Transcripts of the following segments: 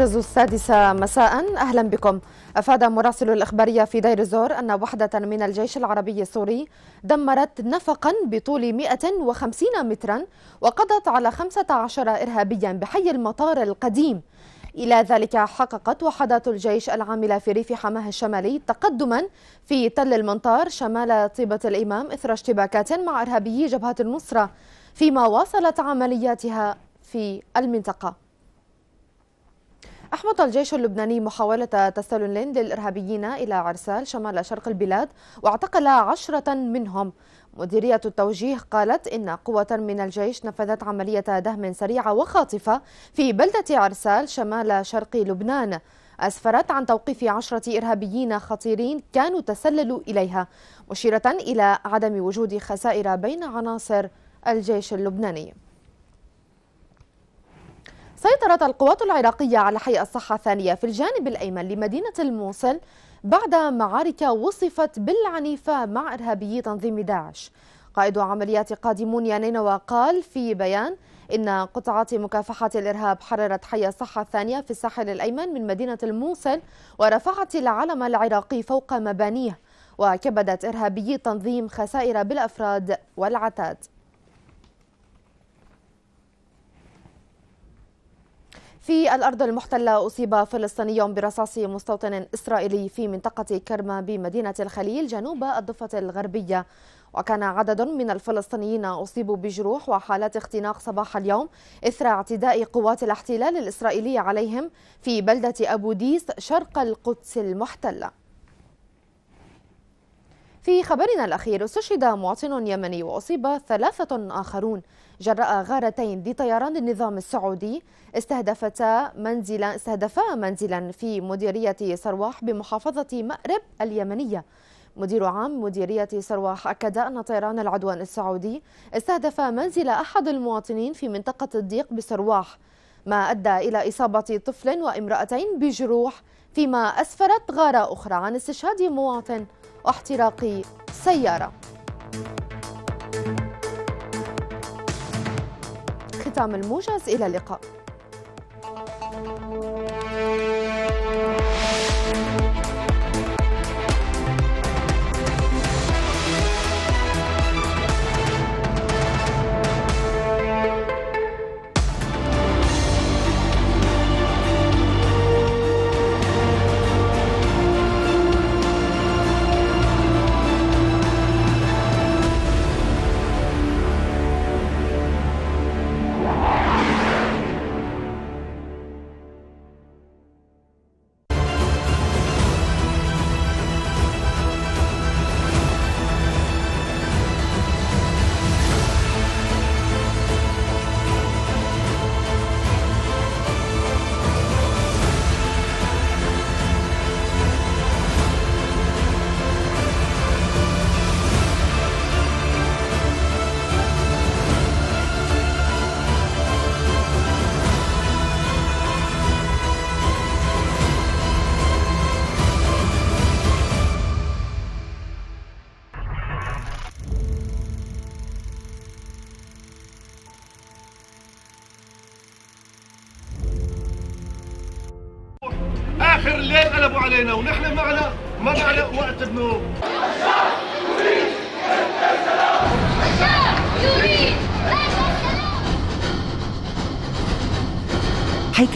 موجز السادسة مساء. أهلا بكم. أفاد مراسل الإخبارية في دير الزور أن وحدة من الجيش العربي السوري دمرت نفقا بطول 150 مترا وقضت على 15 إرهابيا بحي المطار القديم. إلى ذلك حققت وحدات الجيش العاملة في ريف حماه الشمالي تقدما في تل المنطار شمال طيبة الإمام إثر اشتباكات مع إرهابيي جبهة النصرة فيما واصلت عملياتها في المنطقة. أحبط الجيش اللبناني محاولة تسلل للإرهابيين إلى عرسال شمال شرق البلاد واعتقل عشرة منهم. مديرية التوجيه قالت إن قوة من الجيش نفذت عملية دهم سريعة وخاطفة في بلدة عرسال شمال شرق لبنان. أسفرت عن توقيف عشرة إرهابيين خطيرين كانوا تسللوا إليها مشيرة إلى عدم وجود خسائر بين عناصر الجيش اللبناني. سيطرت القوات العراقية على حي الصحة الثانية في الجانب الأيمن لمدينة الموصل بعد معارك وصفت بالعنيفة مع إرهابي تنظيم داعش. قائد عمليات قادمون يا نينوى قال في بيان إن قطعات مكافحة الإرهاب حررت حي الصحة الثانية في الساحل الأيمن من مدينة الموصل ورفعت العلم العراقي فوق مبانيه وكبدت إرهابي تنظيم خسائر بالأفراد والعتاد. في الأرض المحتلة أصيب فلسطيني برصاص مستوطن إسرائيلي في منطقة كرما بمدينة الخليل جنوب الضفة الغربية. وكان عدد من الفلسطينيين أصيبوا بجروح وحالات اختناق صباح اليوم إثر اعتداء قوات الاحتلال الإسرائيلي عليهم في بلدة أبو ديس شرق القدس المحتلة. في خبرنا الأخير استشهد مواطن يمني وأصيب ثلاثة آخرون. جراء غارتين لطيران النظام السعودي. استهدفتا منزلا استهدفا منزلا في مديرية سرواح بمحافظة مأرب اليمنية. مدير عام مديرية سرواح أكد أن طيران العدوان السعودي استهدف منزل أحد المواطنين في منطقة الضيق بسرواح ما أدى إلى إصابة طفل وامرأتين بجروح فيما أسفرت غارة أخرى عن استشهاد مواطن. واحتراق سيارة. ختام الموجز إلى اللقاء.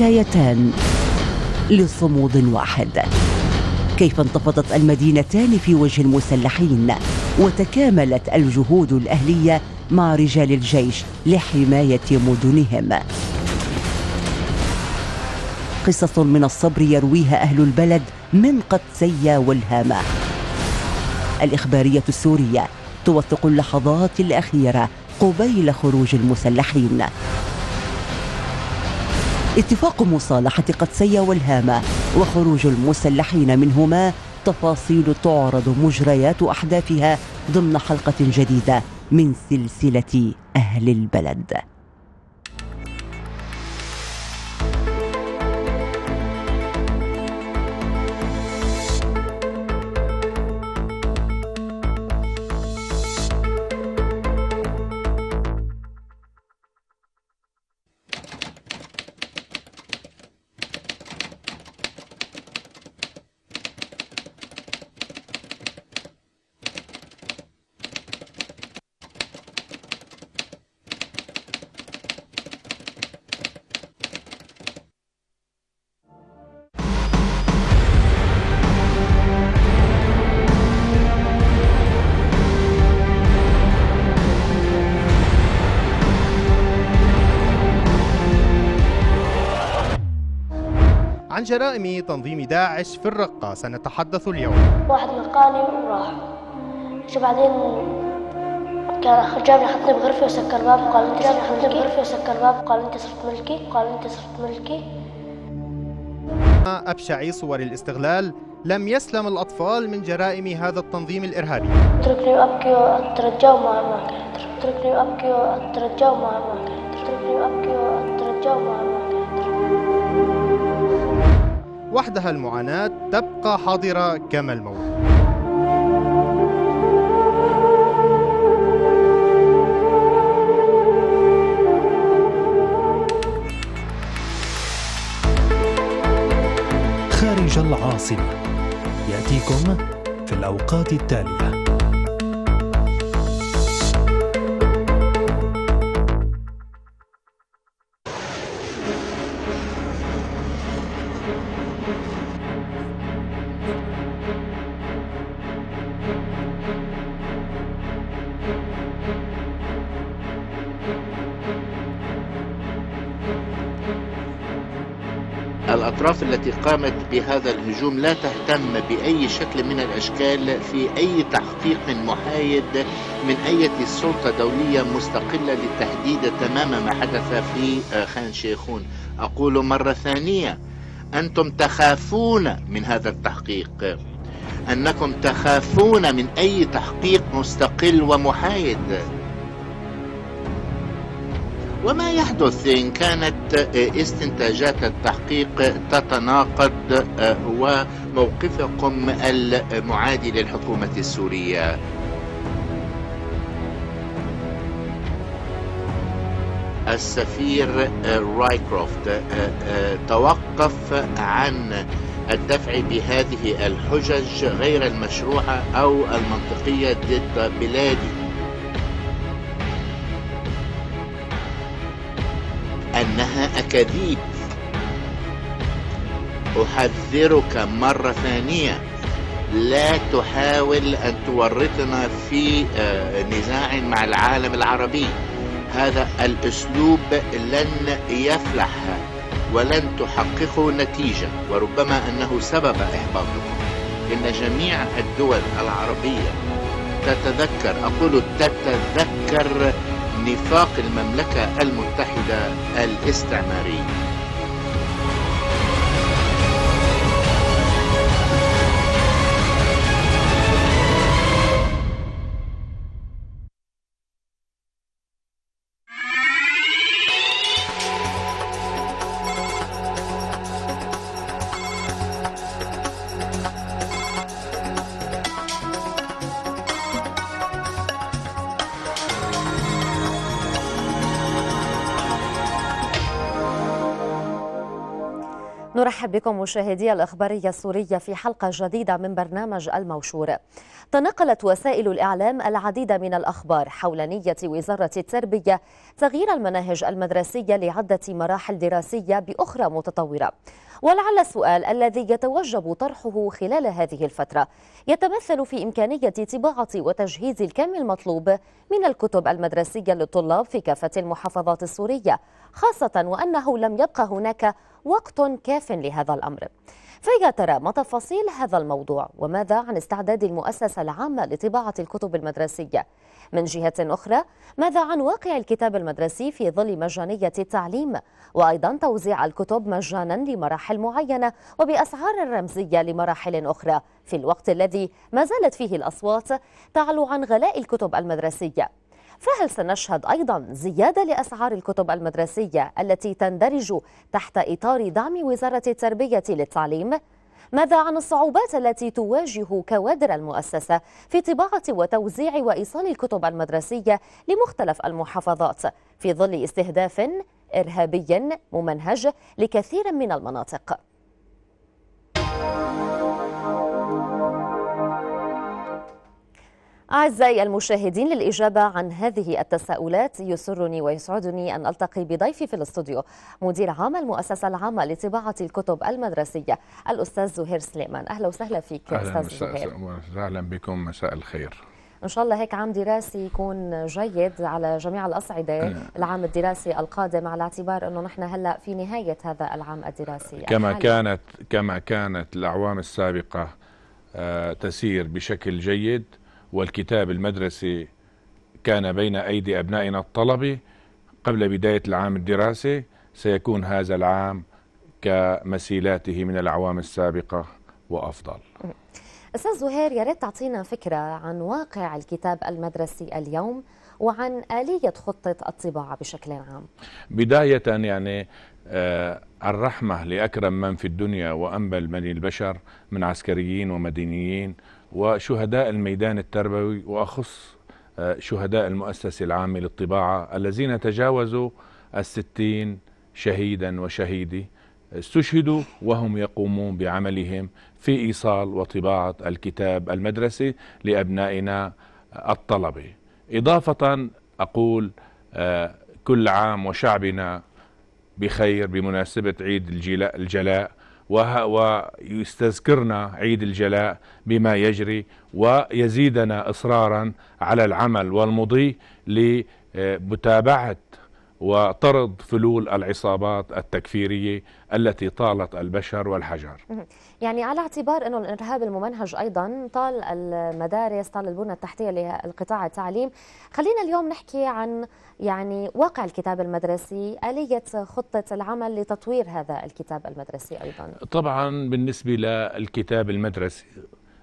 حكايتان لصمود واحد. كيف انتفضت المدينتان في وجه المسلحين وتكاملت الجهود الأهلية مع رجال الجيش لحماية مدنهم. قصص من الصبر يرويها أهل البلد من قدسية والهامة الإخبارية السورية توثق اللحظات الأخيرة قبيل خروج المسلحين. اتفاق مصالحة قدسية والهامة وخروج المسلحين منهما تفاصيل تعرض مجريات أحداثها ضمن حلقة جديدة من سلسلة أهل البلد. جرائم تنظيم داعش في الرقة. سنتحدث اليوم. واحد لقاني وراح شو بعدين كان جابني حطني بغرفة وسكر باب وقال انت جابني حطني بغرفة وسكر باب وقال انت صرت ملكي. قال انت صرت ملكي. أبشع صور الاستغلال. لم يسلم الأطفال من جرائم هذا التنظيم الإرهابي. اتركني وأبكي وأترجى وما ما اتركني وأبكي وأترجى وما ما اتركني وأبكي وأترجى وما ما وحدها المعاناة تبقى حاضرة كما الموت خارج العاصمة. يأتيكم في الأوقات التالية. قامت بهذا الهجوم لا تهتم بأي شكل من الأشكال في أي تحقيق محايد من أي سلطة دولية مستقلة للتحديد تمام ما حدث في خان شيخون. أقول مرة ثانية أنتم تخافون من هذا التحقيق. أنكم تخافون من أي تحقيق مستقل ومحايد. وما يحدث إن كانت استنتاجات التحقيق تتناقض وموقفكم المعادي للحكومة السورية. السفير رايكروفت توقف عن الدفع بهذه الحجج غير المشروعة أو المنطقية ضد بلادي أنها أكاذيب. أحذرك مرة ثانية. لا تحاول أن تورطنا في نزاع مع العالم العربي. هذا الأسلوب لن يفلح ولن تحققه نتيجة وربما أنه سبب إحباطكم. إن جميع الدول العربية تتذكر أقول تتذكر نفاق المملكة المتحدة الاستعمارية بكم مشاهدي الإخبارية السورية في حلقة جديدة من برنامج الموشور. تنقلت وسائل الإعلام العديد من الأخبار حول نية وزارة التربية تغيير المناهج المدرسية لعدة مراحل دراسية بأخرى متطورة. ولعل السؤال الذي يتوجب طرحه خلال هذه الفترة. يتمثل في إمكانية طباعة وتجهيز الكم المطلوب من الكتب المدرسية للطلاب في كافة المحافظات السورية خاصة وأنه لم يبقى هناك وقت كاف لهذا الأمر. فيا ترى ما تفاصيل هذا الموضوع وماذا عن استعداد المؤسسة العامة لطباعة الكتب المدرسية؟ من جهة أخرى ماذا عن واقع الكتاب المدرسي في ظل مجانية التعليم؟ وأيضا توزيع الكتب مجانا لمراحل معينة وبأسعار رمزية لمراحل أخرى. في الوقت الذي ما زالت فيه الأصوات تعلو عن غلاء الكتب المدرسية. فهل سنشهد أيضا زيادة لأسعار الكتب المدرسية التي تندرج تحت إطار دعم وزارة التربية للتعليم؟ ماذا عن الصعوبات التي تواجه كوادر المؤسسة في طباعة وتوزيع وإيصال الكتب المدرسية لمختلف المحافظات في ظل استهداف إرهابي ممنهج لكثير من المناطق؟ أعزائي المشاهدين للإجابة عن هذه التساؤلات يسرني ويسعدني أن ألتقي بضيفي في الاستوديو مدير عام المؤسسة العامة لطباعة الكتب المدرسية الأستاذ زهير سليمان. أهلا وسهلا فيك أهلا أستاذ زهير. وسهلا بكم. مساء الخير. إن شاء الله هيك عام دراسي يكون جيد على جميع الأصعدة العام الدراسي القادم على اعتبار إنه نحن هلأ في نهاية هذا العام الدراسي كما الحالي. كانت كما كانت الأعوام السابقة آه، تسير بشكل جيد. والكتاب المدرسي كان بين أيدي أبنائنا الطلبه قبل بداية العام الدراسي سيكون هذا العام كمسيلاته من الاعوام السابقة وأفضل. أستاذ زهير يا ريت تعطينا فكرة عن واقع الكتاب المدرسي اليوم وعن آلية خطة الطباعة بشكل عام بداية يعني آه الرحمة لأكرم من في الدنيا وأنبل من البشر من عسكريين ومدنيين وشهداء الميدان التربوي وأخص آه شهداء المؤسسة العامة للطباعة الذين تجاوزوا الستين شهيدا وشهيدي استشهدوا وهم يقومون بعملهم في إيصال وطباعة الكتاب المدرسي لأبنائنا الطلبة. إضافة أقول آه، كل عام وشعبنا بخير بمناسبة عيد الجلاء ويستذكرنا عيد الجلاء بما يجري ويزيدنا إصرارا على العمل والمضي لمتابعة وطرد فلول العصابات التكفيرية التي طالت البشر والحجر. يعني على اعتبار إنه الإرهاب الممنهج أيضا طال المدارس، طال البنى التحتية للقطاع التعليم، خلينا اليوم نحكي عن يعني واقع الكتاب المدرسي، آلية خطة العمل لتطوير هذا الكتاب المدرسي أيضا. طبعا بالنسبة للكتاب المدرسي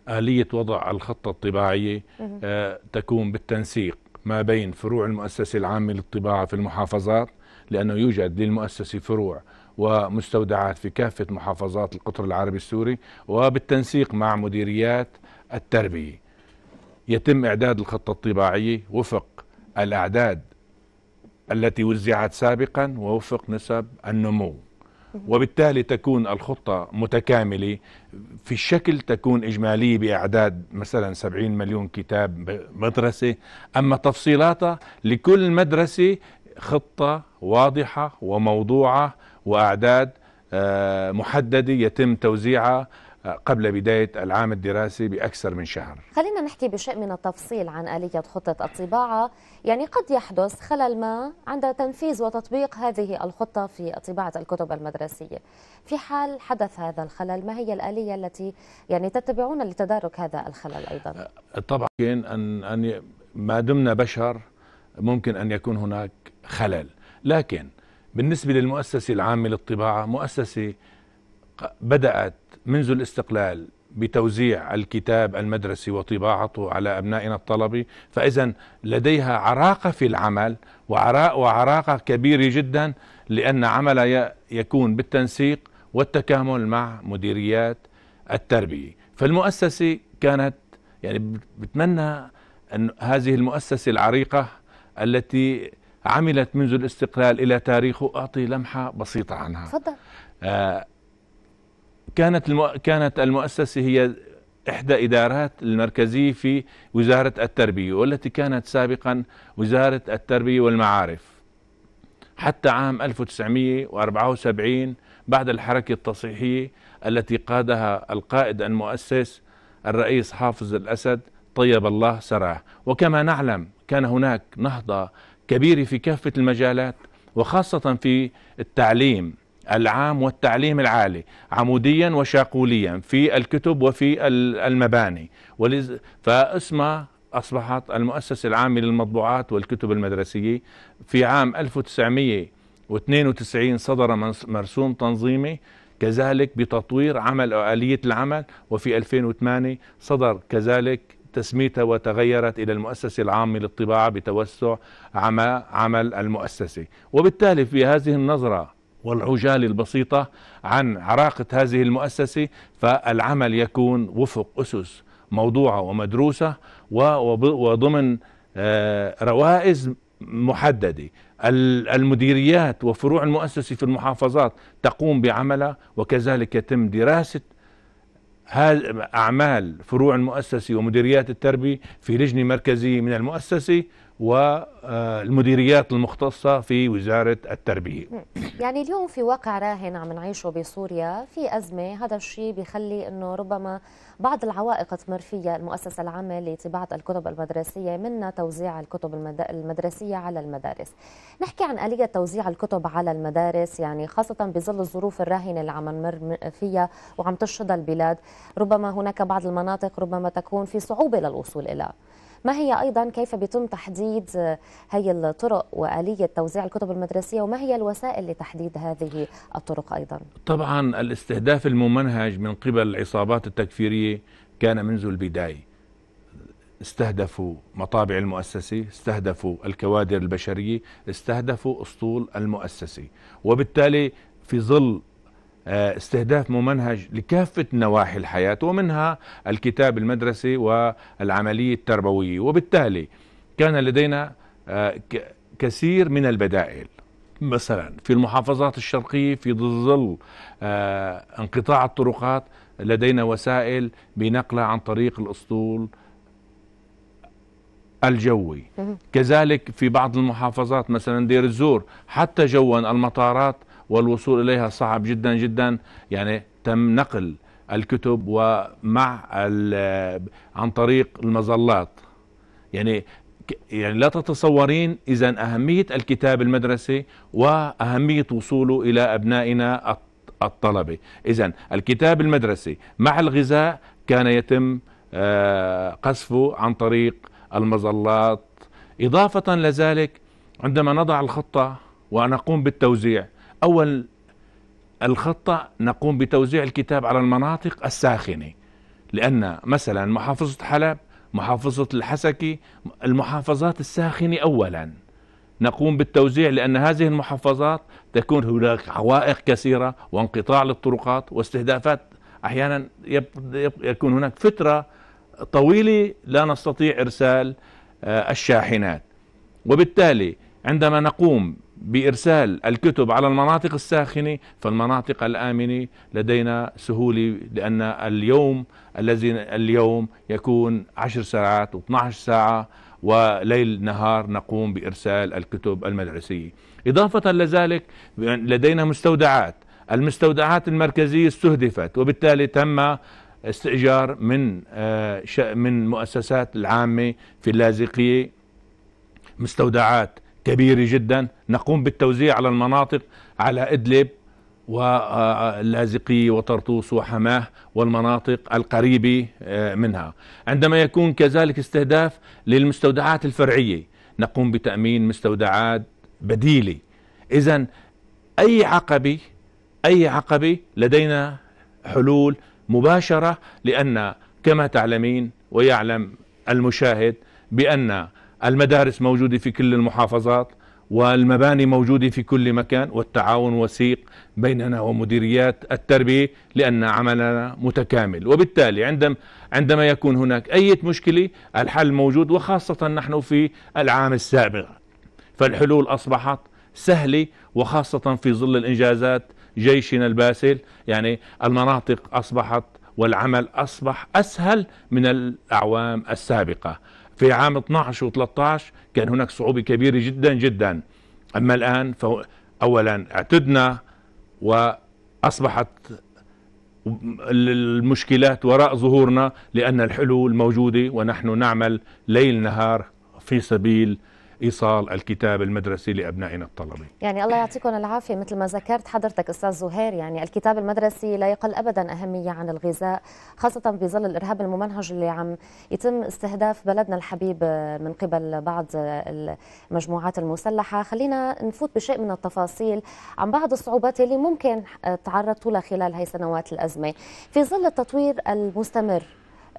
آلية وضع الخطة الطباعية آه تكون بالتنسيق ما بين فروع المؤسسة العامة للطباعة في المحافظات لأنه يوجد للمؤسسة فروع ومستودعات في كافة محافظات القطر العربي السوري وبالتنسيق مع مديريات التربية. يتم إعداد الخطة الطباعية وفق الأعداد التي وزعت سابقا ووفق نسب النمو. وبالتالي تكون الخطة متكاملة. في الشكل تكون إجمالية بإعداد مثلا 70 مليون كتاب مدرسة. أما تفصيلاتها لكل مدرسة خطة واضحة وموضوعة وأعداد آه، محددة يتم توزيعها قبل بداية العام الدراسي بأكثر من شهر. خلينا نحكي بشيء من التفصيل عن آلية خطة الطباعة. يعني قد يحدث خلل ما عند تنفيذ وتطبيق هذه الخطة في طباعة الكتب المدرسية. في حال حدث هذا الخلل ما هي الآلية التي يعني تتبعون لتدارك هذا الخلل أيضا؟ طبعا أن, أن ما دمنا بشر ممكن أن يكون هناك خلل. لكن بالنسبة للمؤسسة العامة للطباعة مؤسسة بدأت منذ الاستقلال بتوزيع الكتاب المدرسي وطباعته على أبنائنا الطلبة فإذا لديها عراقة في العمل وعراقة كبيرة جدا لأن عمل يكون بالتنسيق والتكامل مع مديريات التربية. فالمؤسسة كانت يعني بتمنى أن هذه المؤسسة العريقة التي عملت منذ الاستقلال إلى تاريخه أعطي لمحة بسيطة عنها. تفضل. آه كانت المو... كانت المؤسسة هي إحدى إدارات المركزية في وزارة التربية والتي كانت سابقا وزارة التربية والمعارف. حتى عام 1974 بعد الحركة التصحيحية التي قادها القائد المؤسس الرئيس حافظ الأسد طيب الله سراه. وكما نعلم كان هناك نهضة كبيرة في كافة المجالات وخاصة في التعليم. العام والتعليم العالي عموديا وشاقوليا في الكتب وفي المباني. فاسمها أصبحت المؤسسة العامة للمطبوعات والكتب المدرسية. في عام 1992 صدر مرسوم تنظيمي كذلك بتطوير عمل آلية العمل. وفي 2008 صدر كذلك تسميتها وتغيرت إلى المؤسسة العامة للطباعة بتوسع عمل المؤسسة. وبالتالي في هذه النظرة والعجاله البسيطة عن عراقة هذه المؤسسة فالعمل يكون وفق أسس موضوعة ومدروسة وضمن آه، روائز محددة. المديريات وفروع المؤسسة في المحافظات تقوم بعملها وكذلك يتم دراسة أعمال فروع المؤسسة ومديريات التربية في لجنة مركزية من المؤسسة. والمديريات المختصة في وزارة التربية. يعني اليوم في واقع راهن عم نعيشه بسوريا في أزمة هذا الشيء بيخلي أنه ربما بعض العوائق تمر فيها المؤسسة العامة لطباعة الكتب المدرسية منها توزيع الكتب المدرسية على المدارس. نحكي عن آلية توزيع الكتب على المدارس يعني خاصة بظل الظروف الراهنة اللي عم نمر فيها وعم تشهدها البلاد. ربما هناك بعض المناطق ربما تكون في صعوبة للوصول إليها ما هي أيضا؟ كيف بيتم تحديد هي الطرق وآلية توزيع الكتب المدرسية؟ وما هي الوسائل لتحديد هذه الطرق أيضا؟ طبعا الاستهداف الممنهج من قبل العصابات التكفيرية كان منذ البداية. استهدفوا مطابع المؤسسة استهدفوا الكوادر البشرية استهدفوا أسطول المؤسسة. وبالتالي في ظل استهداف ممنهج لكافة نواحي الحياة ومنها الكتاب المدرسي والعملية التربوية. وبالتالي كان لدينا آه، كثير من البدائل. مثلا في المحافظات الشرقية في ظل آه، انقطاع الطرقات لدينا وسائل بنقلها عن طريق الأسطول الجوي. كذلك في بعض المحافظات مثلا دير الزور حتى جوا المطارات والوصول إليها صعب جدا جدا. يعني تم نقل الكتب ومع عن طريق المظلات. يعني يعني لا تتصورين إذا أهمية الكتاب المدرسي وأهمية وصوله إلى أبنائنا الطلبة. إذا الكتاب المدرسي مع الغذاء كان يتم آه، قصفه عن طريق المظلات. إضافة لذلك عندما نضع الخطة ونقوم بالتوزيع أول الخطة نقوم بتوزيع الكتاب على المناطق الساخنة لأن مثلا محافظة حلب محافظة الحسكي المحافظات الساخنة أولا. نقوم بالتوزيع لأن هذه المحافظات تكون هناك عوائق كثيرة وانقطاع للطرقات واستهدافات أحيانا يكون هناك فترة طويلة لا نستطيع إرسال آه، الشاحنات. وبالتالي عندما نقوم بإرسال الكتب على المناطق الساخنة فالمناطق الآمنة لدينا سهولة لأن اليوم الذي اليوم يكون عشر ساعات و12 ساعة وليل نهار نقوم بإرسال الكتب المدرسية. إضافة لذلك لدينا مستودعات. المستودعات المركزية استهدفت وبالتالي تم استئجار من آه، من مؤسسات العامة في اللاذقية مستودعات كبيرة جدا. نقوم بالتوزيع على المناطق على إدلب واللاذقية وطرطوس وحماه والمناطق القريبة آه، منها. عندما يكون كذلك استهداف للمستودعات الفرعية نقوم بتأمين مستودعات بديلة. إذا أي عقبة أي عقبة لدينا حلول مباشرة لأن كما تعلمين ويعلم المشاهد بأن المدارس موجودة في كل المحافظات والمباني موجودة في كل مكان والتعاون وثيق بيننا ومديريات التربية لأن عملنا متكامل. وبالتالي عندما عندما يكون هناك أي مشكلة الحل موجود وخاصة نحن في العام السابق. فالحلول أصبحت سهلة وخاصة في ظل الإنجازات جيشنا الباسل. يعني المناطق أصبحت والعمل أصبح أسهل من الأعوام السابقة. في عام 12 و13 كان هناك صعوبة كبيرة جدا جدا. أما الآن أولا اعتدنا وأصبحت المشكلات وراء ظهورنا لأن الحلول موجودة ونحن نعمل ليل نهار في سبيل إيصال الكتاب المدرسي لأبنائنا الطلبة. يعني الله يعطيكم العافية مثل ما ذكرت حضرتك أستاذ زهير يعني الكتاب المدرسي لا يقل ابدا أهمية عن الغذاء خاصة في ظل الإرهاب الممنهج اللي عم يتم استهداف بلدنا الحبيب من قبل بعض المجموعات المسلحة، خلينا نفوت بشيء من التفاصيل عن بعض الصعوبات اللي ممكن تعرضتوا لها خلال هي سنوات الأزمة. في ظل التطوير المستمر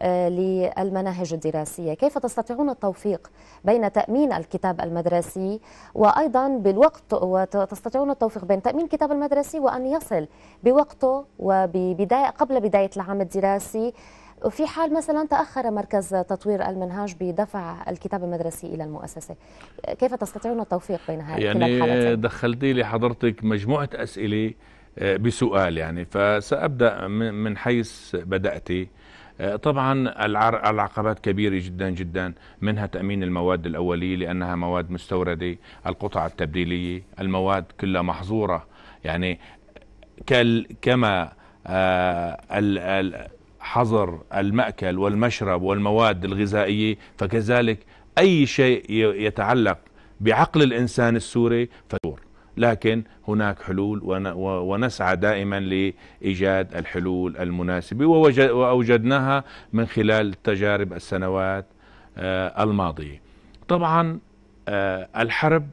للمناهج الدراسية. كيف تستطيعون التوفيق بين تأمين الكتاب المدرسي وأيضا بالوقت وتستطيعون التوفيق بين تأمين الكتاب المدرسي وأن يصل بوقته وببداية قبل بداية العام الدراسي؟ في حال مثلا تأخر مركز تطوير المنهاج بدفع الكتاب المدرسي إلى المؤسسة. كيف تستطيعون التوفيق بين هذه يعني دخلتي لي حضرتك مجموعة أسئلة آه، بسؤال يعني. فسأبدأ من حيث بدأتي. آه، طبعا العقبات كبيرة جدا جدا منها تأمين المواد الأولية لأنها مواد مستوردة القطع التبديلية المواد كلها محظورة. يعني كما آه، حظر المأكل والمشرب والمواد الغذائية فكذلك أي شيء يتعلق بعقل الإنسان السوري فدور. لكن هناك حلول ونسعى دائما لإيجاد الحلول المناسبة وأوجدناها من خلال تجارب السنوات آه، الماضية. طبعا آه، الحرب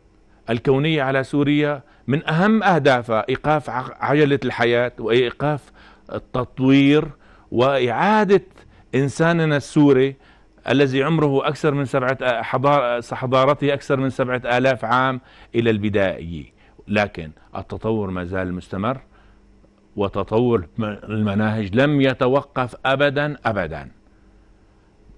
الكونية على سوريا من أهم أهدافها إيقاف عجلة الحياة وإيقاف التطوير وإعادة إنساننا السوري الذي عمره أكثر من سبعة حضارته أكثر من سبعة آلاف عام إلى البدائية لكن التطور ما زال مستمر وتطور المناهج لم يتوقف أبدا أبدا.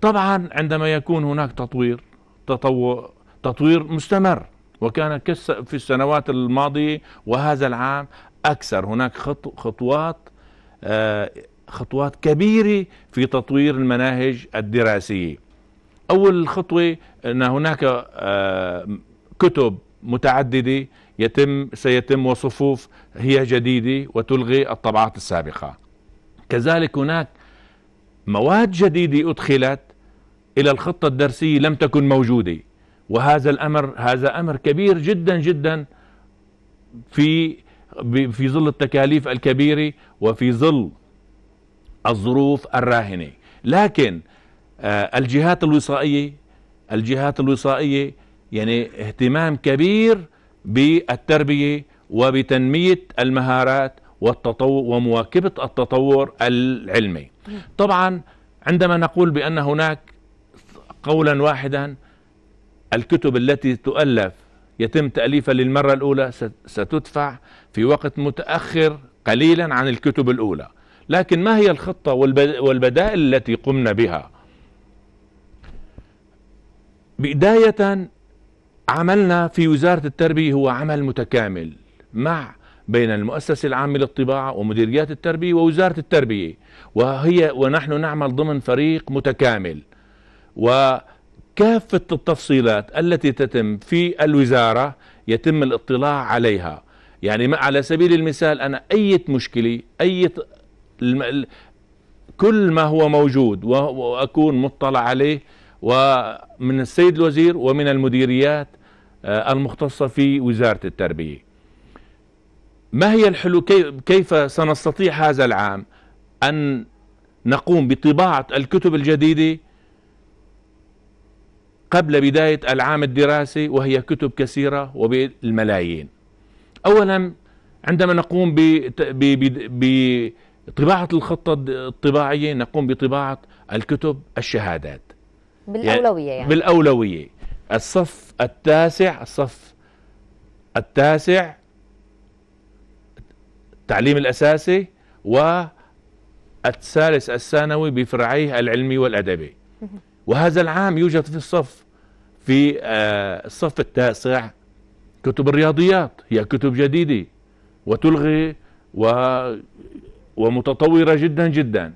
طبعا عندما يكون هناك تطوير تطور تطوير مستمر وكان في السنوات الماضية وهذا العام أكثر. هناك خطوات آه، خطوات كبيرة في تطوير المناهج الدراسية. أول خطوة أن هناك آه، كتب متعددة يتم سيتم وصفوف هي جديدة وتلغي الطبعات السابقة. كذلك هناك مواد جديدة أدخلت إلى الخطة الدرسية لم تكن موجودة وهذا الأمر هذا أمر كبير جدا جدا في في ظل التكاليف الكبيرة وفي ظل الظروف الراهنة. لكن آه، الجهات الوصائية الجهات الوصائية يعني اهتمام كبير بالتربية وبتنمية المهارات والتطور ومواكبة التطور العلمي. طبعا عندما نقول بأن هناك قولا واحدا الكتب التي تؤلف يتم تأليفها للمرة الأولى ستدفع في وقت متأخر قليلا عن الكتب الأولى. لكن ما هي الخطة والبدائل التي قمنا بها؟ بداية عملنا في وزارة التربية هو عمل متكامل مع بين المؤسسة العامة للطباعة ومديريات التربية ووزارة التربية. وهي ونحن نعمل ضمن فريق متكامل. وكافة التفصيلات التي تتم في الوزارة يتم الاطلاع عليها. يعني على سبيل المثال أنا أي مشكلة أي كل ما هو موجود وأكون مطلع عليه ومن السيد الوزير ومن المديريات المختصة في وزارة التربية. ما هي الحلول كيف سنستطيع هذا العام أن نقوم بطباعة الكتب الجديدة قبل بداية العام الدراسي وهي كتب كثيرة وبالملايين؟ أولا عندما نقوم بطباعة الخطة الطباعية نقوم بطباعة الكتب الشهادات. بالأولوية يعني. بالأولوية. الصف التاسع الصف التاسع التعليم الأساسي والثالث الثانوي بفرعيه العلمي والأدبي. وهذا العام يوجد في الصف في آه، الصف التاسع كتب الرياضيات هي كتب جديدة وتلغي و ومتطورة جدا جدا.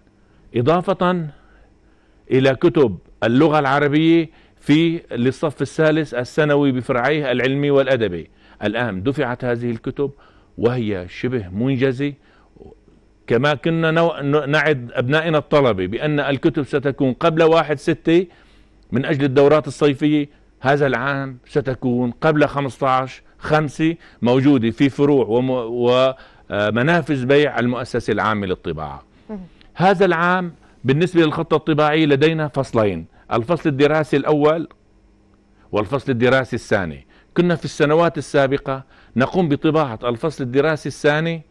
إضافة إلى كتب اللغة العربية في للصف الثالث الثانوي بفرعيه العلمي والأدبي. الآن دفعت هذه الكتب وهي شبه منجزة. كما كنا نعد أبنائنا الطلبة بأن الكتب ستكون قبل واحد ستة من أجل الدورات الصيفية. هذا العام ستكون قبل 15 خمسة موجودة في فروع ومنافذ بيع المؤسسة العامة للطباعة. هذا العام بالنسبة للخطة الطباعية لدينا فصلين. الفصل الدراسي الأول والفصل الدراسي الثاني. كنا في السنوات السابقة نقوم بطباعة الفصل الدراسي الثاني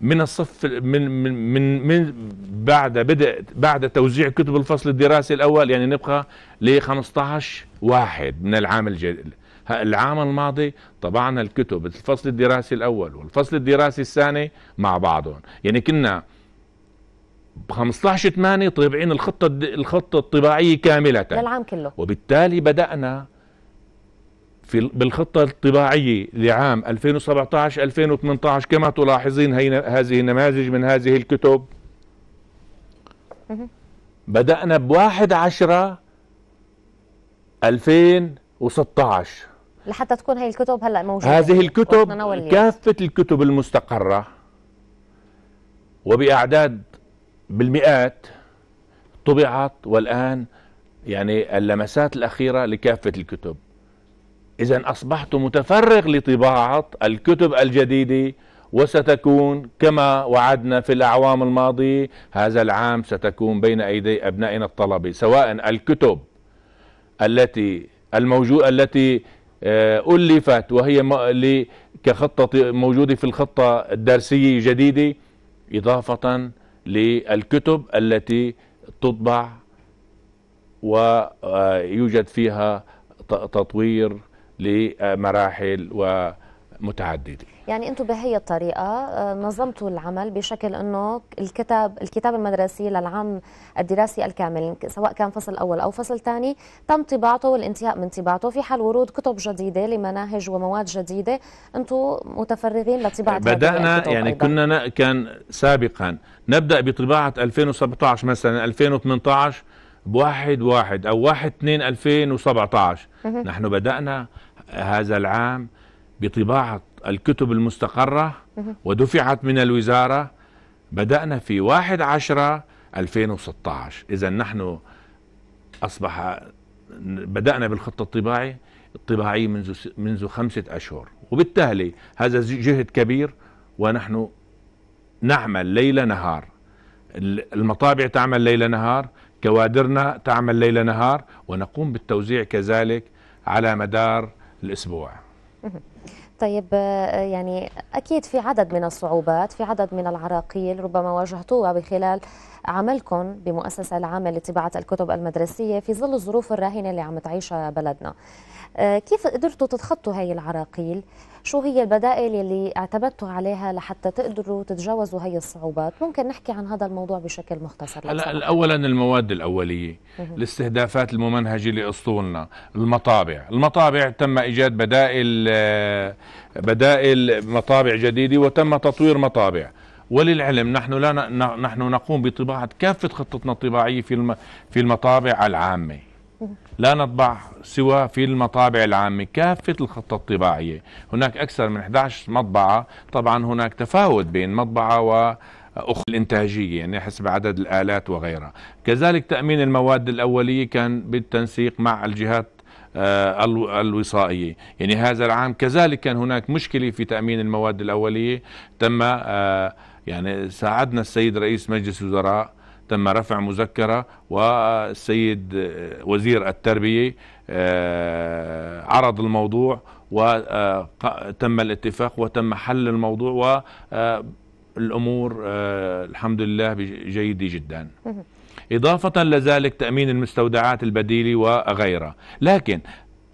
من الصف من من من, من بعد بدء بعد توزيع كتب الفصل الدراسي الأول يعني نبقى ل 15 واحد من العام الجديد العام الماضي طبعنا الكتب الفصل الدراسي الأول والفصل الدراسي الثاني مع بعضهم. يعني كنا 15 8 طابعين الخطة الخطة الطباعية كاملة. للعام كله. وبالتالي بدأنا في بالخطة الطباعية لعام 2017 2018 كما تلاحظين هذه النماذج من هذه الكتب. بدأنا بواحد عشرة 2016 لحتى تكون هي الكتب هلأ موجودة. هذه الكتب كافة الكتب المستقرة. وبأعداد بالمئات طبعت والآن يعني اللمسات الأخيرة لكافة الكتب. إذا أصبحت متفرغ لطباعة الكتب الجديدة وستكون كما وعدنا في الأعوام الماضية. هذا العام ستكون بين أيدي أبنائنا الطلبة سواء الكتب التي الموجودة التي آه، ألفت وهي كخطة موجودة في الخطة الدرسية جديدة إضافة للكتب التي تطبع ويوجد فيها تطوير لمراحل ومتعدده يعني أنتم بهي الطريقة آه، نظمتوا العمل بشكل انه الكتاب الكتاب المدرسي للعام الدراسي الكامل سواء كان فصل أول أو فصل ثاني تم طباعته والانتهاء من طباعته. في حال ورود كتب جديدة لمناهج ومواد جديدة أنتم متفرغين لطباعة بدأنا يعني أيضا. كنا كان سابقا نبدأ بطباعة 2017 مثلا 2018 بواحد واحد أو واحد اثنين 2017 نحن بدأنا هذا العام بطباعة الكتب المستقرة ودفعت من الوزارة. بدأنا في واحد عشرة 2016 إذا نحن أصبح بدأنا بالخطة الطباعي الطباعية منذ منذ خمسة أشهر. وبالتالي هذا جهد كبير ونحن نعمل ليل نهار. المطابع تعمل ليل نهار كوادرنا تعمل ليل نهار ونقوم بالتوزيع كذلك على مدار الأسبوع. طيب آه، يعني أكيد في عدد من الصعوبات في عدد من العراقيل ربما واجهتوها بخلال عملكم بمؤسسة العامة لطباعة الكتب المدرسية في ظل الظروف الراهنة اللي عم تعيشها بلدنا. كيف قدرتوا تتخطوا هاي العراقيل؟ شو هي البدائل اللي اعتمدتوا عليها لحتى تقدروا تتجاوزوا هي الصعوبات؟ ممكن نحكي عن هذا الموضوع بشكل مختصر. هلا اولا المواد الأولية الاستهدافات الممنهجة لاسطولنا المطابع. المطابع تم إيجاد بدائل آه، بدائل مطابع جديدة وتم تطوير مطابع. وللعلم نحن لا نحن نقوم بطباعة كافة خطتنا الطباعية في في المطابع العامة. لا نطبع سوى في المطابع العامة كافة الخطة الطباعية. هناك أكثر من 11 مطبعة. طبعا هناك تفاوت بين مطبعة و أخرى الإنتاجية يعني حسب عدد الآلات وغيرها. كذلك تأمين المواد الأولية كان بالتنسيق مع الجهات آه، الوصائية. يعني هذا العام كذلك كان هناك مشكلة في تأمين المواد الأولية. تم آه، يعني ساعدنا السيد رئيس مجلس الوزراء تم رفع مذكرة والسيد وزير التربية آه، عرض الموضوع وتم الاتفاق وتم حل الموضوع والأمور آه، الحمد لله جيدة جدا. إضافة لذلك تأمين المستودعات البديلة وغيرها. لكن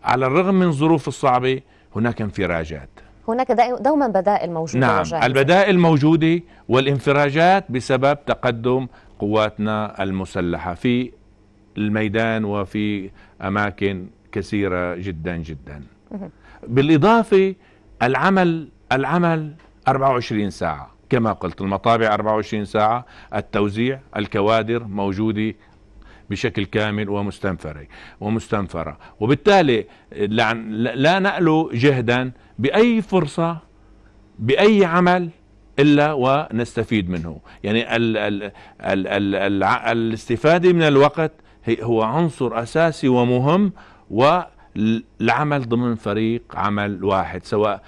على الرغم من الظروف الصعبة هناك انفراجات. هناك دوما بدائل موجودة نعم وجاهزة. البدائل موجودة والانفراجات بسبب تقدم قواتنا المسلحة في الميدان وفي أماكن كثيرة جدا جدا. بالإضافة العمل العمل 24 ساعة. كما قلت المطابع 24 ساعة التوزيع الكوادر موجودة بشكل كامل ومستنفرة ومستنفرة. وبالتالي لا نألو جهدا بأي فرصة بأي عمل إلا ونستفيد منه. يعني ال ال ال ال ال الاستفادة من الوقت هو عنصر أساسي ومهم والعمل ضمن فريق عمل واحد سواء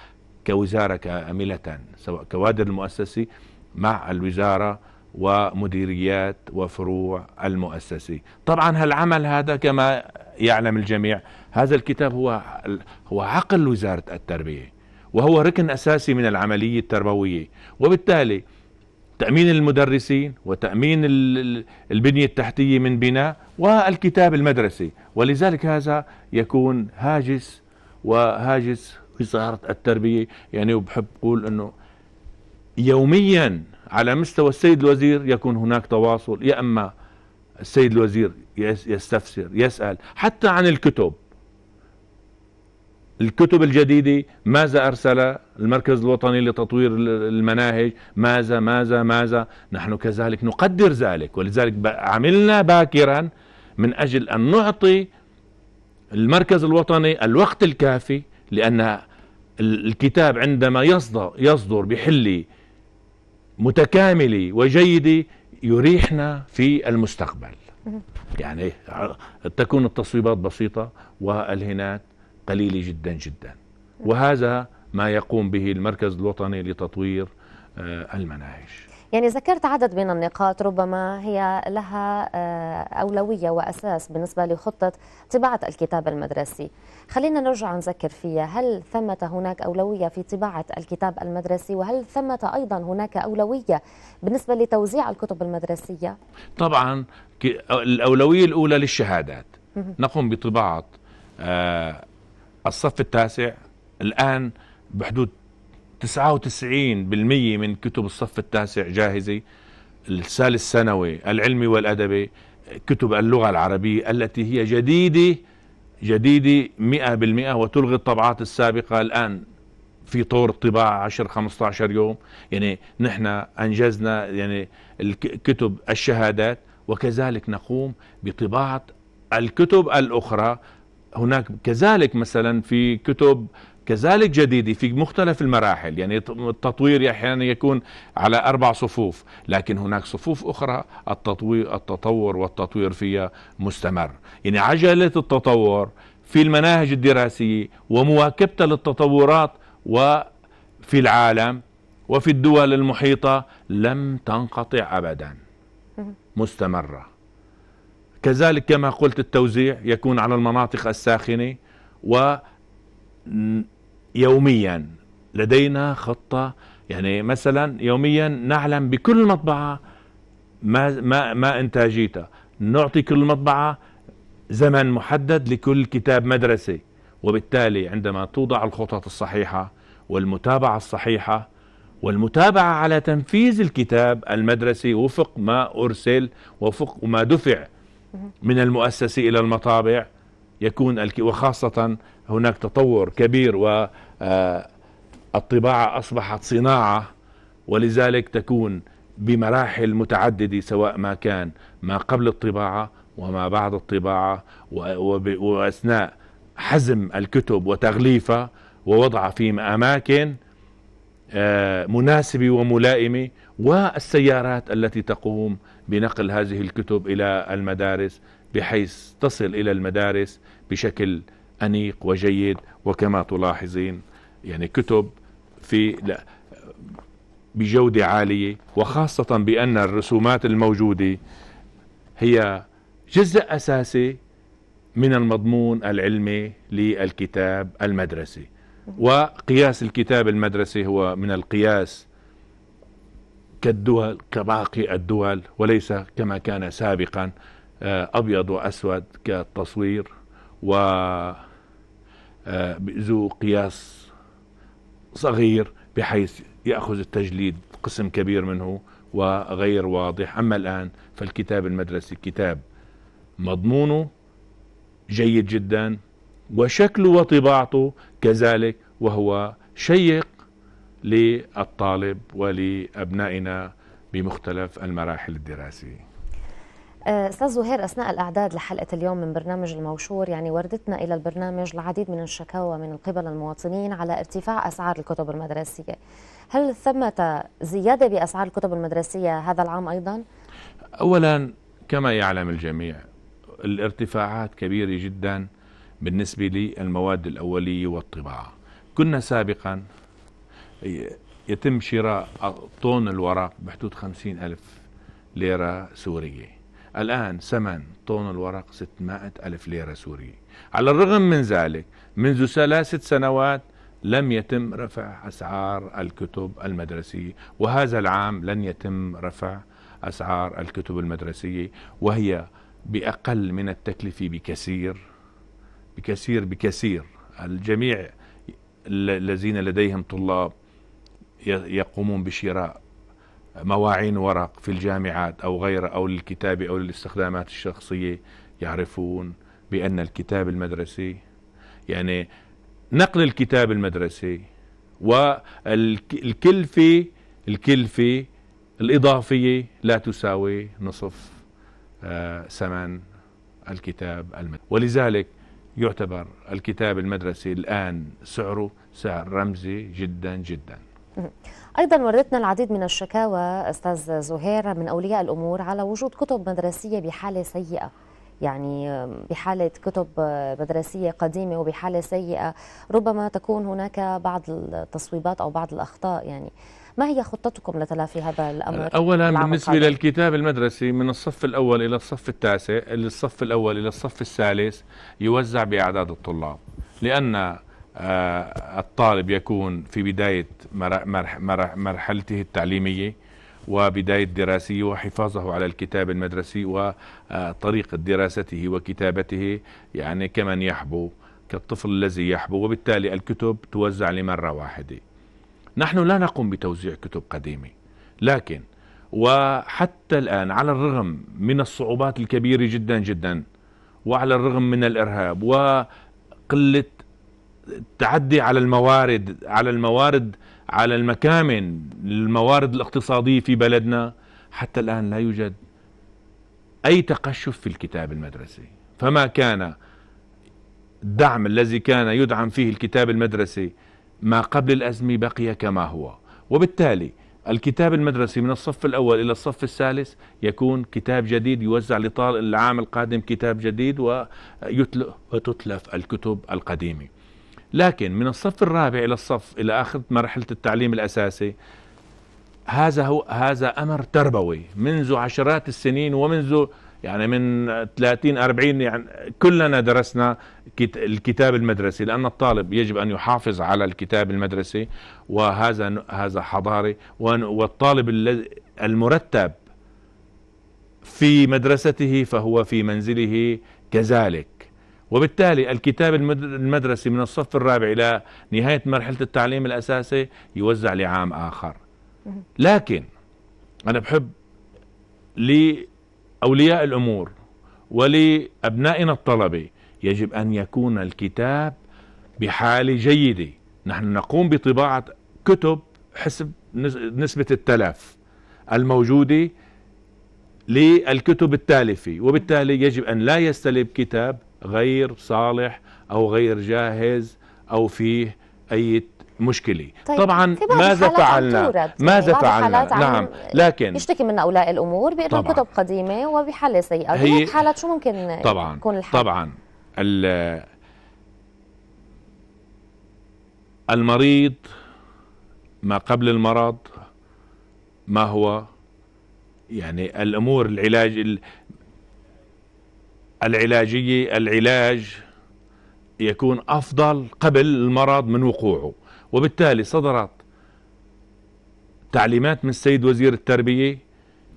كوزارة كامله سواء كوادر المؤسسه مع الوزارة ومديريات وفروع المؤسسه طبعا هالعمل هذا كما يعلم الجميع هذا الكتاب هو هو عقل وزارة التربية. وهو ركن أساسي من العملية التربوية. وبالتالي تأمين المدرسين وتأمين البنية التحتية من بناء والكتاب المدرسي. ولذلك هذا يكون هاجس وهاجس وزارة التربية. يعني وبحب أقول إنه يوميا على مستوى السيد الوزير يكون هناك تواصل. يا أما السيد الوزير يستفسر يسأل حتى عن الكتب. الكتب الجديدة ماذا أرسل المركز الوطني لتطوير المناهج؟ ماذا ماذا ماذا؟ نحن كذلك نقدر ذلك ولذلك عملنا باكرا من أجل أن نعطي المركز الوطني الوقت الكافي لأن الكتاب عندما يصدر يصدر بحله متكامله وجيده يريحنا في المستقبل. يعني تكون التصويبات بسيطة والهنات قليله جدا جدا. وهذا ما يقوم به المركز الوطني لتطوير آه، المناهج. يعني ذكرت عدد من النقاط ربما هي لها آه، أولوية وأساس بالنسبة لخطة طباعة الكتاب المدرسي. خلينا نرجع نذكر فيها هل ثمة هناك أولوية في طباعة الكتاب المدرسي؟ وهل ثمة أيضا هناك أولوية بالنسبة لتوزيع الكتب المدرسية؟ طبعا الأولوية الأولى للشهادات. نقوم بطباعة آه، الصف التاسع الآن بحدود 99% من كتب الصف التاسع جاهزة. الثالث ثانوي العلمي والأدبي كتب اللغة العربية التي هي جديدة جديدة 100% وتلغي الطبعات السابقة. الآن في طور الطباعة 10 15 يوم. يعني نحن أنجزنا يعني الكتب الشهادات وكذلك نقوم بطباعة الكتب الأخرى. هناك كذلك مثلا في كتب كذلك جديدة في مختلف المراحل يعني التطوير أحيانا يكون على أربع صفوف لكن هناك صفوف أخرى التطوير التطور والتطوير فيها مستمر. يعني عجلة التطور في المناهج الدراسية ومواكبتها للتطورات وفي العالم وفي الدول المحيطة لم تنقطع أبدا. مستمرة. كذلك كما قلت التوزيع يكون على المناطق الساخنة و يوميا. لدينا خطة يعني مثلا يوميا نعلم بكل مطبعة ما ما ما إنتاجيتها. نعطي كل مطبعة زمن محدد لكل كتاب مدرسي وبالتالي عندما توضع الخطط الصحيحة والمتابعة الصحيحة والمتابعة على تنفيذ الكتاب المدرسي وفق ما أرسل وفق ما دفع من المؤسسة إلى المطابع يكون وخاصة هناك تطور كبير والطباعة آه، أصبحت صناعة ولذلك تكون بمراحل متعددة سواء ما كان ما قبل الطباعة وما بعد الطباعة وأثناء حزم الكتب وتغليفها ووضعها في أماكن آه، مناسبة وملائمة والسيارات التي تقوم بنقل هذه الكتب إلى المدارس بحيث تصل إلى المدارس بشكل أنيق وجيد وكما تلاحظين يعني كتب في لا بجودة عالية وخاصة بأن الرسومات الموجودة هي جزء أساسي من المضمون العلمي للكتاب المدرسي. وقياس الكتاب المدرسي هو من القياس كالدول كباقي الدول وليس كما كان سابقا آه، أبيض وأسود كالتصوير و آه، ذو قياس صغير بحيث يأخذ التجليد قسم كبير منه وغير واضح. أما الآن فالكتاب المدرسي كتاب مضمونه جيد جدا وشكله وطباعته كذلك وهو شيق للطالب ولأبنائنا بمختلف المراحل الدراسية. آه، أستاذ زهير أثناء الأعداد لحلقة اليوم من برنامج الموشور يعني وردتنا إلى البرنامج العديد من الشكاوى من قبل المواطنين على ارتفاع أسعار الكتب المدرسية. هل ثمة زيادة بأسعار الكتب المدرسية هذا العام أيضا؟ اولا كما يعلم الجميع الارتفاعات كبيرة جدا بالنسبة للمواد الأولية والطباعة. كنا سابقا يتم شراء طن الورق بحدود خمسين ألف ليرة سورية. الآن ثمن طن الورق 600 ألف ليرة سورية. على الرغم من ذلك منذ ثلاثة سنوات لم يتم رفع أسعار الكتب المدرسية وهذا العام لن يتم رفع أسعار الكتب المدرسية وهي بأقل من التكلفة بكثير بكثير بكثير. الجميع الذين لديهم طلاب يقومون بشراء مواعين ورق في الجامعات أو غيرها أو للكتابة أو للاستخدامات الشخصية يعرفون بأن الكتاب المدرسي يعني نقل الكتاب المدرسي والكلفة الكلفة الإضافية لا تساوي نصف آه، ثمن الكتاب المدرسي ولذلك يعتبر الكتاب المدرسي الآن سعره سعر رمزي جدا جدا. أيضا وردتنا العديد من الشكاوى أستاذ زهير من أولياء الأمور على وجود كتب مدرسية بحالة سيئة يعني بحالة كتب مدرسية قديمة وبحالة سيئة ربما تكون هناك بعض التصويبات أو بعض الأخطاء يعني ما هي خطتكم لتلافي هذا الأمر؟ أولا بالنسبة القادم. للكتاب المدرسي من الصف الأول إلى الصف التاسع الصف الأول إلى الصف الثالث يوزع بأعداد الطلاب لأن آه، الطالب يكون في بداية مرحلته التعليمية وبداية دراسية وحفاظه على الكتاب المدرسي وطريقة دراسته وكتابته يعني كمن يحبو كالطفل الذي يحبو وبالتالي الكتب توزع لمرة واحدة. نحن لا نقوم بتوزيع كتب قديمة لكن وحتى الآن على الرغم من الصعوبات الكبيرة جدا جدا وعلى الرغم من الإرهاب وقلة التعدي على الموارد على الموارد على المكامن الموارد الاقتصادية في بلدنا. حتى الآن لا يوجد أي تقشف في الكتاب المدرسي. فما كان الدعم الذي كان يدعم فيه الكتاب المدرسي ما قبل الأزمة بقي كما هو. وبالتالي الكتاب المدرسي من الصف الأول إلى الصف الثالث يكون كتاب جديد يوزع لطال العام القادم كتاب جديد وتتلف الكتب القديمة. لكن من الصف الرابع إلى الصف إلى آخر مرحلة التعليم الأساسي هذا هو هذا أمر تربوي. منذ عشرات السنين ومنذ يعني من 30 40 يعني كلنا درسنا الكتاب المدرسي لأن الطالب يجب أن يحافظ على الكتاب المدرسي وهذا هذا حضاري والطالب المرتب في مدرسته فهو في منزله كذلك. وبالتالي الكتاب المدرسي من الصف الرابع إلى نهاية مرحلة التعليم الأساسي يوزع لعام آخر. لكن أنا بحب لأولياء الأمور ولأبنائنا الطلبة يجب أن يكون الكتاب بحالة جيدة. نحن نقوم بطباعة كتب حسب نسبة التلف الموجودة للكتب التالفة. وبالتالي يجب أن لا يستلب كتاب غير صالح أو غير جاهز أو فيه أي مشكلة. طيب طبعا ماذا فعلنا؟ ماذا فعلنا؟ نعم لكن يشتكي من اولياء الأمور بأنه الكتب قديمة وبحالة سيئة. هي حالات شو ممكن طبعا يكون الحال طبعا. المريض ما قبل المرض ما هو؟ يعني الأمور العلاج العلاجية العلاج يكون أفضل قبل المرض من وقوعه. وبالتالي صدرت تعليمات من السيد وزير التربية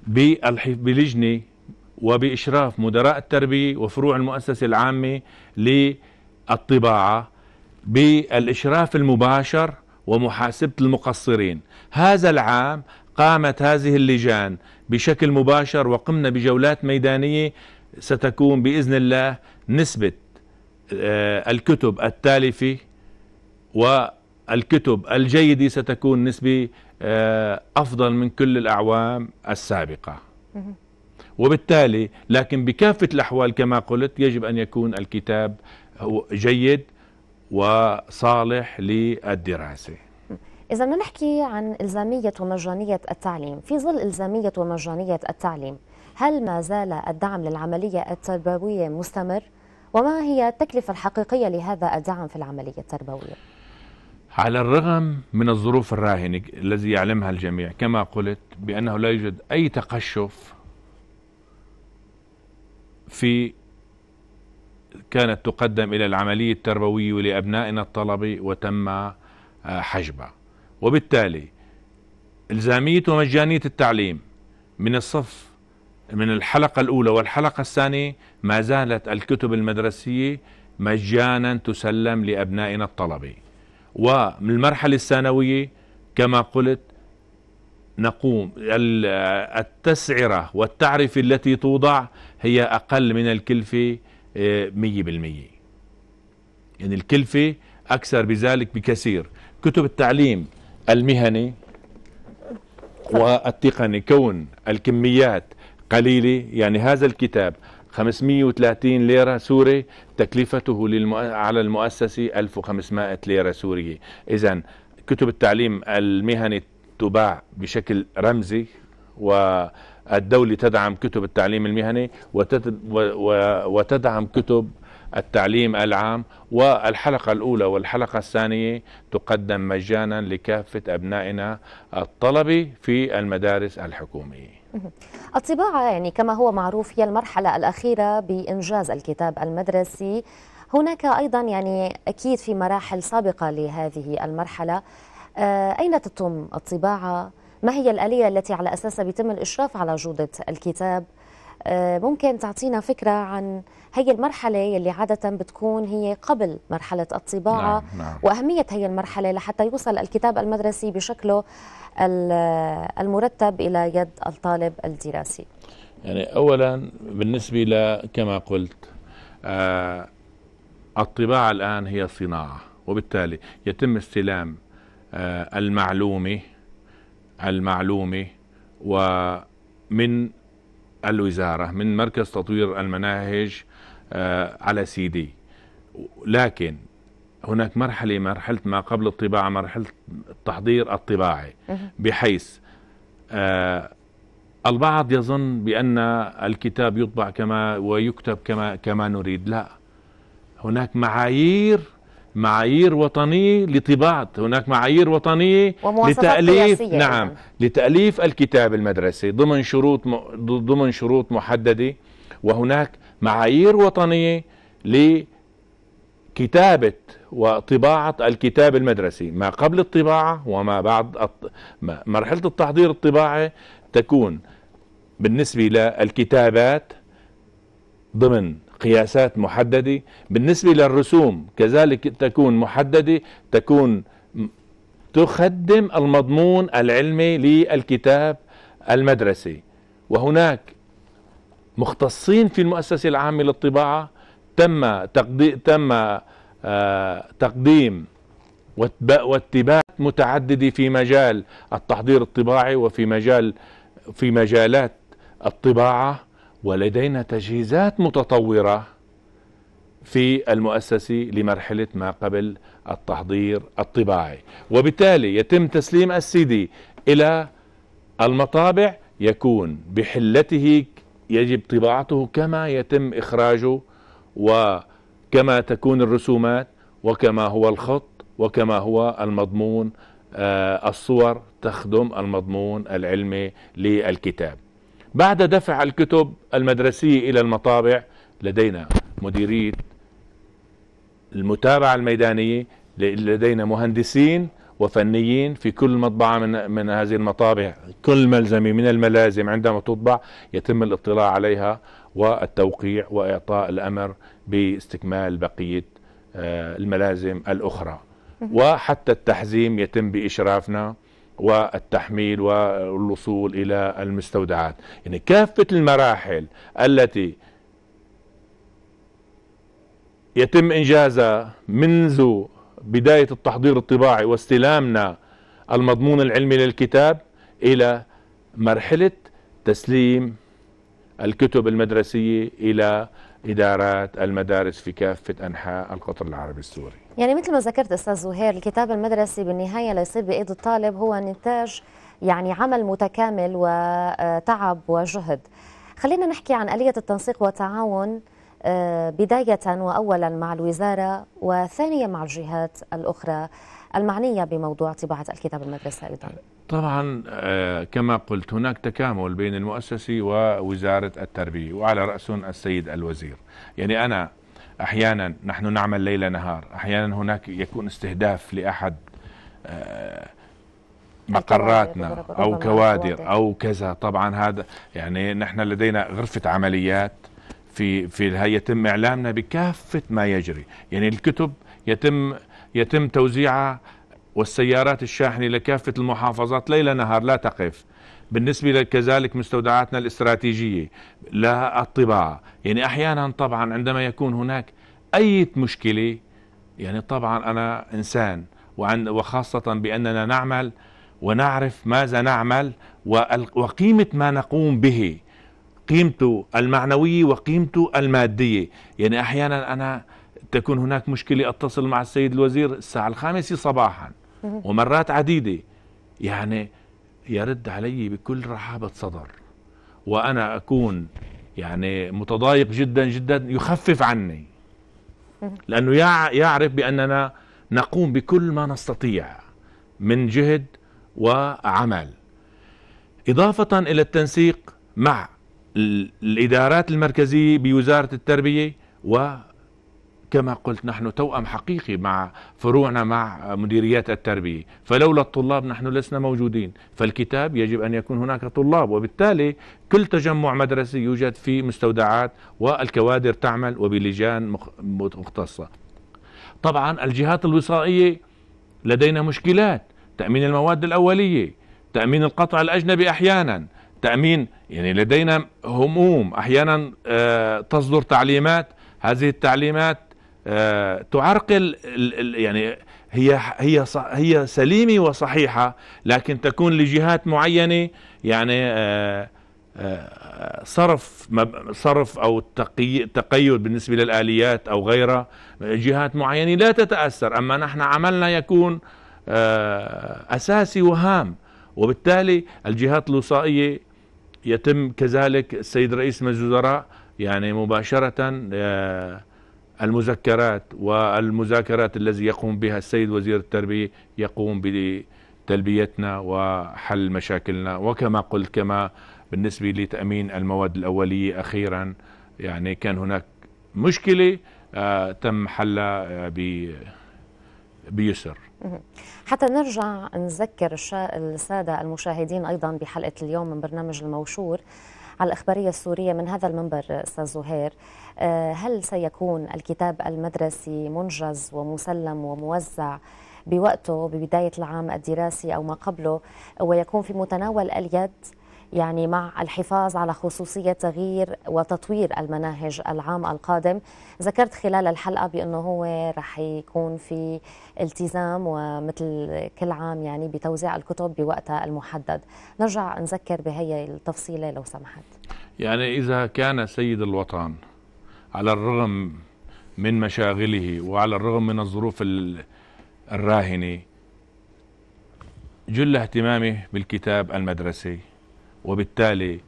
بلجنة وبإشراف مدراء التربية وفروع المؤسسة العامة للطباعة بالإشراف المباشر ومحاسبة المقصرين. هذا العام قامت هذه اللجان بشكل مباشر وقمنا بجولات ميدانية ستكون بإذن الله نسبة آه، الكتب التالفة والكتب الجيدة ستكون نسبة آه، أفضل من كل الأعوام السابقة. وبالتالي لكن بكافة الأحوال كما قلت يجب أن يكون الكتاب جيد وصالح للدراسة. إذا بدنا نحكي عن إلزامية ومجانية التعليم. في ظل إلزامية ومجانية التعليم هل ما زال الدعم للعملية التربوية مستمر؟ وما هي التكلفة الحقيقية لهذا الدعم في العملية التربوية؟ على الرغم من الظروف الراهنة الذي يعلمها الجميع كما قلت بأنه لا يوجد أي تقشف في كانت تقدم إلى العملية التربوية لأبنائنا الطلبة وتم آه، حجبها وبالتالي إلزامية ومجانية التعليم من الصف من الحلقة الأولى والحلقة الثانية ما زالت الكتب المدرسية مجانا تسلم لأبنائنا الطلبة. ومن المرحلة الثانوية كما قلت نقوم التسعرة والتعرفة التي توضع هي أقل من الكلفة آه، مية بالمية. يعني الكلفة أكثر بذلك بكثير. كتب التعليم المهني والتقني كون الكميات قليلة. يعني هذا الكتاب 530 ليرة سوري تكلفته للمؤ... على المؤسسة 1500 ليرة سورية. إذا كتب التعليم المهني تباع بشكل رمزي والدولة تدعم كتب التعليم المهني. و... و... وتدعم كتب التعليم العام. والحلقة الأولى والحلقة الثانية تقدم مجانا لكافة أبنائنا الطلبة في المدارس الحكومية. الطباعة يعني كما هو معروف هي المرحلة الأخيرة بإنجاز الكتاب المدرسي هناك أيضا يعني أكيد في مراحل سابقة لهذه المرحلة آه، أين تتم الطباعة؟ ما هي الآلية التي على أساسها بيتم الإشراف على جودة الكتاب؟ آه، ممكن تعطينا فكرة عن هي المرحلة اللي عادة بتكون هي قبل مرحلة الطباعة نعم نعم. وأهمية هي المرحلة لحتى يوصل الكتاب المدرسي بشكله المرتب إلى يد الطالب الدراسي يعني أولا بالنسبة ل كما قلت آه الطباعة الآن هي صناعة وبالتالي يتم استلام آه المعلومة المعلومة ومن الوزارة من مركز تطوير المناهج على سي دي لكن هناك مرحلة مرحلة ما قبل الطباعة مرحلة التحضير الطباعي. بحيث آه البعض يظن بأن الكتاب يطبع كما ويكتب كما كما نريد. لا. هناك معايير معايير وطنية لطباعة. هناك معايير وطنية لتأليف نعم يعني. لتأليف الكتاب المدرسي. ضمن شروط ضمن شروط محددة. وهناك معايير وطنية لكتابة وطباعة الكتاب المدرسي. ما قبل الطباعة وما بعد مرحلة التحضير الطباعي تكون بالنسبة للكتابات ضمن قياسات محددة. بالنسبة للرسوم كذلك تكون محددة. تكون تخدم المضمون العلمي للكتاب المدرسي. وهناك مختصين في المؤسسة العامة للطباعة تم تقديم تم آه، تقديم واتباعات متعددة في مجال التحضير الطباعي وفي مجال في مجالات الطباعة ولدينا تجهيزات متطورة في المؤسسة لمرحلة ما قبل التحضير الطباعي. وبالتالي يتم تسليم السيدي إلى المطابع يكون بحلته يجب طباعته كما يتم إخراجه وكما تكون الرسومات وكما هو الخط وكما هو المضمون آه، الصور تخدم المضمون العلمي للكتاب. بعد دفع الكتب المدرسية إلى المطابع لدينا مديرية المتابعة الميدانية لدينا مهندسين وفنيين في كل مطبعة من, من هذه المطابع. كل ملزمة من الملازم عندما تطبع يتم الاطلاع عليها والتوقيع وإعطاء الأمر باستكمال بقية آه، الملازم الأخرى. وحتى التحزيم يتم بإشرافنا والتحميل والوصول إلى المستودعات. يعني كافة المراحل التي يتم إنجازها منذ بداية التحضير الطباعي واستلامنا المضمون العلمي للكتاب إلى مرحلة تسليم الكتب المدرسية إلى إدارات المدارس في كافة أنحاء القطر العربي السوري. يعني مثل ما ذكرت أستاذ زهير الكتاب المدرسي بالنهاية ليصير بإيد الطالب هو نتاج يعني عمل متكامل وتعب وجهد. خلينا نحكي عن آلية التنسيق والتعاون بداية وأولا مع الوزارة وثانيا مع الجهات الأخرى المعنية بموضوع طباعة الكتاب المدرسة أيضا. طبعا آه، كما قلت هناك تكامل بين المؤسسة ووزارة التربية وعلى رأسهم السيد الوزير. يعني أنا أحيانا نحن نعمل ليل نهار أحيانا هناك يكون استهداف لأحد آه، مقراتنا أو كوادر أو كذا. طبعا هذا يعني نحن لدينا غرفة عمليات في في يتم إعلامنا بكافة ما يجري؟ يعني الكتب يتم يتم توزيعها والسيارات الشاحنة لكافة المحافظات ليل نهار لا تقف. بالنسبة كذلك مستودعاتنا الاستراتيجية لها الطباعة. يعني أحيانا طبعا عندما يكون هناك أي مشكلة يعني طبعا أنا إنسان وخاصة بأننا نعمل ونعرف ماذا نعمل وقيمة ما نقوم به. قيمته المعنوية وقيمته المادية. يعني أحيانا أنا تكون هناك مشكلة أتصل مع السيد الوزير الساعة الخامسة صباحا. ومرات عديدة. يعني يرد علي بكل رحابة صدر. وأنا أكون يعني متضايق جدا جدا يخفف عني. لأنه يعرف بأننا نقوم بكل ما نستطيع من جهد وعمل. إضافة إلى التنسيق مع الإدارات المركزية بوزارة التربية و كما قلت نحن توأم حقيقي مع فروعنا مع مديريات التربية. فلولا الطلاب نحن لسنا موجودين. فالكتاب يجب أن يكون هناك طلاب وبالتالي كل تجمع مدرسي يوجد في مستودعات والكوادر تعمل وبلجان مختصة. طبعا الجهات الوصائية لدينا مشكلات. تأمين المواد الأولية تأمين القطع الأجنبي أحيانا تأمين يعني لدينا هموم أحيانا آه، تصدر تعليمات. هذه التعليمات آه، تعرقل يعني هي هي هي سليمة وصحيحة لكن تكون لجهات معينة يعني آه، صرف صرف أو تقيد بالنسبة للآليات أو غيرها جهات معينة لا تتأثر. أما نحن عملنا يكون أساسي وهام وبالتالي الجهات الوصائية يتم كذلك السيد رئيس مجلس الوزراء يعني مباشرة المذكرات والمذاكرات الذي يقوم بها السيد وزير التربية يقوم بتلبيتنا وحل مشاكلنا. وكما قلت كما بالنسبة لتأمين المواد الأولية أخيرا يعني كان هناك مشكلة آه تم حلها آه بيسر. حتى نرجع نذكر السادة المشاهدين أيضا بحلقة اليوم من برنامج الموشور على الإخبارية السورية من هذا المنبر أستاذ زهير. آه، هل سيكون الكتاب المدرسي منجز ومسلم وموزع بوقته ببداية العام الدراسي أو ما قبله ويكون في متناول اليد؟ يعني مع الحفاظ على خصوصية تغيير وتطوير المناهج العام القادم. ذكرت خلال الحلقة بأنه هو رح يكون في التزام ومثل كل عام يعني بتوزيع الكتب بوقتها المحدد. نرجع نذكر بهي التفصيلة لو سمحت. يعني إذا كان سيد الوطن على الرغم من مشاغله وعلى الرغم من الظروف الراهنة جل اهتمامه بالكتاب المدرسي. وبالتالي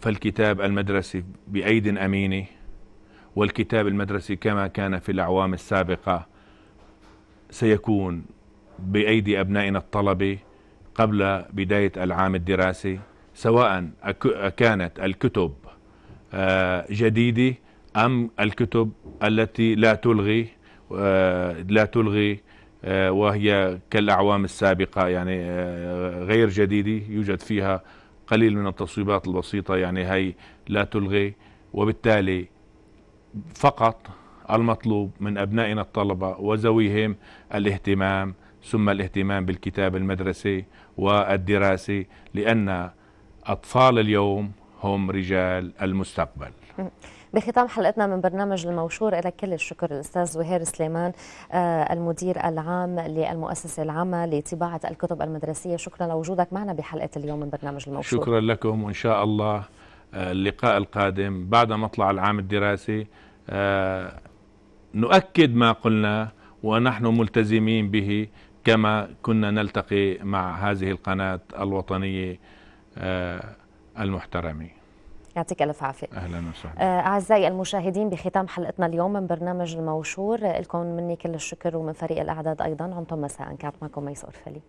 فالكتاب المدرسي بأيد أمينة والكتاب المدرسي كما كان في الأعوام السابقة سيكون بأيدي أبنائنا الطلبة قبل بداية العام الدراسي سواء كانت الكتب آه، جديدة أم الكتب التي لا تلغي آه، لا تلغي وهي كالأعوام السابقة يعني غير جديدة يوجد فيها قليل من التصويبات البسيطة يعني هي لا تلغي. وبالتالي فقط المطلوب من أبنائنا الطلبة وذويهم الاهتمام ثم الاهتمام بالكتاب المدرسي والدراسي لأن أطفال اليوم هم رجال المستقبل. بختام حلقتنا من برنامج الموشور لك كل الشكر الأستاذ زهير سليمان آه، المدير العام للمؤسسة العامة لطباعة الكتب المدرسية. شكرا لوجودك معنا بحلقة اليوم من برنامج الموشور. شكرا لكم وإن شاء الله آه، اللقاء القادم بعد مطلع العام الدراسي آه، نؤكد ما قلنا ونحن ملتزمين به كما كنا نلتقي مع هذه القناة الوطنية المحترمين. يعطيك ألف عافية. أهلا وسهلا. آه، أعزائي المشاهدين بختام حلقتنا اليوم من برنامج الموشور. لكم مني كل الشكر ومن فريق الأعداد أيضا. عمتم مساء كانت معكم ميسور فلي.